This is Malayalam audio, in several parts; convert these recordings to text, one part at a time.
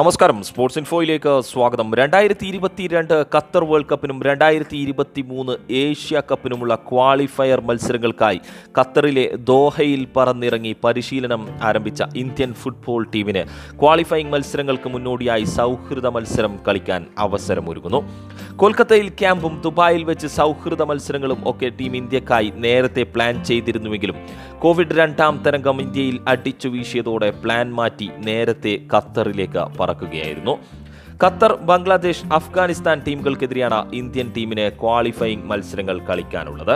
നമസ്കാരം. സ്പോർട്സ് ഇൻഫോയിലേക്ക് സ്വാഗതം. രണ്ടായിരത്തി ഇരുപത്തിരണ്ട് ഖത്തർ വേൾഡ് കപ്പിനും രണ്ടായിരത്തി ഇരുപത്തി മൂന്ന് ഏഷ്യ കപ്പിനുമുള്ള ക്വാളിഫയർ മത്സരങ്ങൾക്കായി ഖത്തറിലെ ദോഹയിൽ പറന്നിറങ്ങി പരിശീലനം ആരംഭിച്ച ഇന്ത്യൻ ഫുട്ബോൾ ടീമിന് ക്വാളിഫയിങ് മത്സരങ്ങൾക്ക് മുന്നോടിയായി സൗഹൃദ മത്സരം കളിക്കാൻ അവസരമൊരുങ്ങുന്നു. കൊൽക്കത്തയിൽ ക്യാമ്പും ദുബായിൽ വെച്ച് സൗഹൃദ മത്സരങ്ങളും ഒക്കെ ടീം ഇന്ത്യക്കായി നേരത്തെ പ്ലാൻ ചെയ്തിരുന്നുവെങ്കിലും കോവിഡ് രണ്ടാം തരംഗം ഇന്ത്യയിൽ അടിച്ചു വീശിയതോടെ പ്ലാൻ മാറ്റി നേരത്തെ ഖത്തറിലേക്ക് പറക്കുകയായിരുന്നു ഖത്തർ ബംഗ്ലാദേശ് അഫ്ഗാനിസ്ഥാൻ ടീമുകൾക്കെതിരെയാണ് ഇന്ത്യൻ ടീമിന് ക്വാളിഫയിങ് മത്സരങ്ങൾ കളിക്കാനുള്ളത്.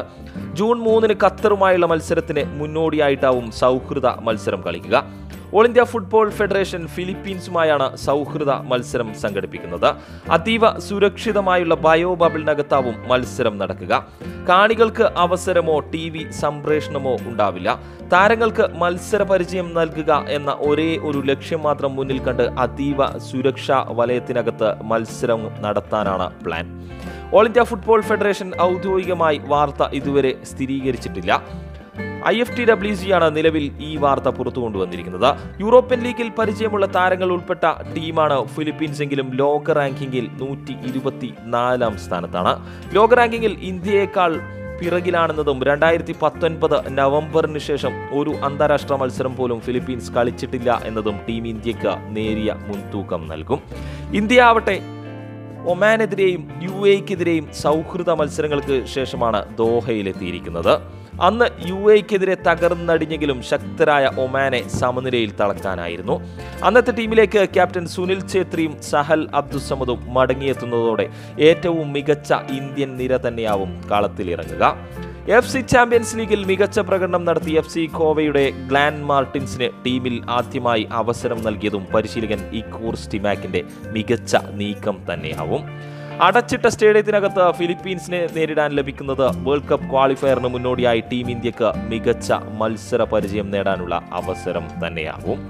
ജൂൺ മൂന്നിന് ഖത്തറുമായുള്ള മത്സരത്തിന് മുന്നോടിയായിട്ടാവും സൗഹൃദ മത്സരം കളിക്കുക. ഓൾ ഇന്ത്യ ഫുട്ബോൾ ഫെഡറേഷൻ ഫിലിപ്പീൻസുമായാണ് സൗഹൃദ മത്സരം സംഘടിപ്പിക്കുന്നത്. അതീവ സുരക്ഷിതമായുള്ള ബയോ ബബിളിനകത്താവും മത്സരം നടക്കുക. കാണികൾക്ക് അവസരമോ ടി വി സംപ്രേഷണമോ ഉണ്ടാവില്ല. താരങ്ങൾക്ക് മത്സര പരിചയം നൽകുക എന്ന ഒരേ ഒരു ലക്ഷ്യം മാത്രം മുന്നിൽ കണ്ട് അതീവ സുരക്ഷാ വലയത്തിനകത്ത് മത്സരം നടത്താനാണ് plan. All India football federation ഔദ്യോഗികമായി വാർത്ത ഇതുവരെ സ്ഥിരീകരിച്ചിട്ടില്ല. I F T W C ആണ് നിലവിൽ ഈ വാർത്ത പുറത്തു കൊണ്ടുവന്നിരിക്കുന്നത്. യൂറോപ്യൻ ലീഗിൽ പരിചയമുള്ള താരങ്ങൾ ഉൾപ്പെട്ട ടീമാണ് ഫിലിപ്പീൻസ് എങ്കിലും ലോക റാങ്കിങ്ങിൽ നൂറ്റി ഇരുപത്തി നാലാം സ്ഥാനത്താണ്. ലോക റാങ്കിങ്ങിൽ ഇന്ത്യയേക്കാൾ പിറകിലാണെന്നതും രണ്ടായിരത്തി പത്തൊൻപത് നവംബറിന് ശേഷം ഒരു അന്താരാഷ്ട്ര മത്സരം പോലും ഫിലിപ്പീൻസ് കളിച്ചിട്ടില്ല എന്നതും ടീം ഇന്ത്യയ്ക്ക് നേരിയ മുൻതൂക്കം നൽകും. ഇന്ത്യ ആവട്ടെ ഒമാനെതിരെയും യു എക്കെതിരെയും സൗഹൃദ മത്സരങ്ങൾക്ക് ശേഷമാണ് ദോഹയിലെത്തിയിരിക്കുന്നത്. അന്ന് യു എക്കെതിരെ തകർന്നടിഞ്ഞെങ്കിലും ശക്തരായ ഒമാനെ സമനിലയിൽ തളക്കാനായിരുന്നു അന്നത്തെ ടീമിലേക്ക് ക്യാപ്റ്റൻ സുനിൽ ഛേത്രിയും സഹൽ അബ്ദുസമദും മടങ്ങിയെത്തുന്നതോടെ ഏറ്റവും മികച്ച ഇന്ത്യൻ നിര തന്നെയാവും കളത്തിലിറങ്ങുക. എഫ് സി ചാമ്പ്യൻസ് ലീഗിൽ മികച്ച പ്രകടനം നടത്തി എഫ് സി കോവയുടെ ഗ്ലാൻ മാർട്ടിൻസിന് ടീമിൽ ആദ്യമായി അവസരം നൽകിയതും പരിശീലകൻ ഇക്കൂർ സ്റ്റിമാക്കിന്റെ മികച്ച നീക്കം തന്നെയാവും. അടച്ചിട്ട സ്റ്റേഡിയത്തിനകത്ത് ഫിലിപ്പീൻസിനെ നേരിടാൻ ലഭിക്കുന്നത് വേൾഡ് കപ്പ് ക്വാളിഫയറിന് മുന്നോടിയായി ടീം ഇന്ത്യയ്ക്ക് മികച്ച മത്സര പരിചയം നേടാനുള്ള അവസരം തന്നെയാവും.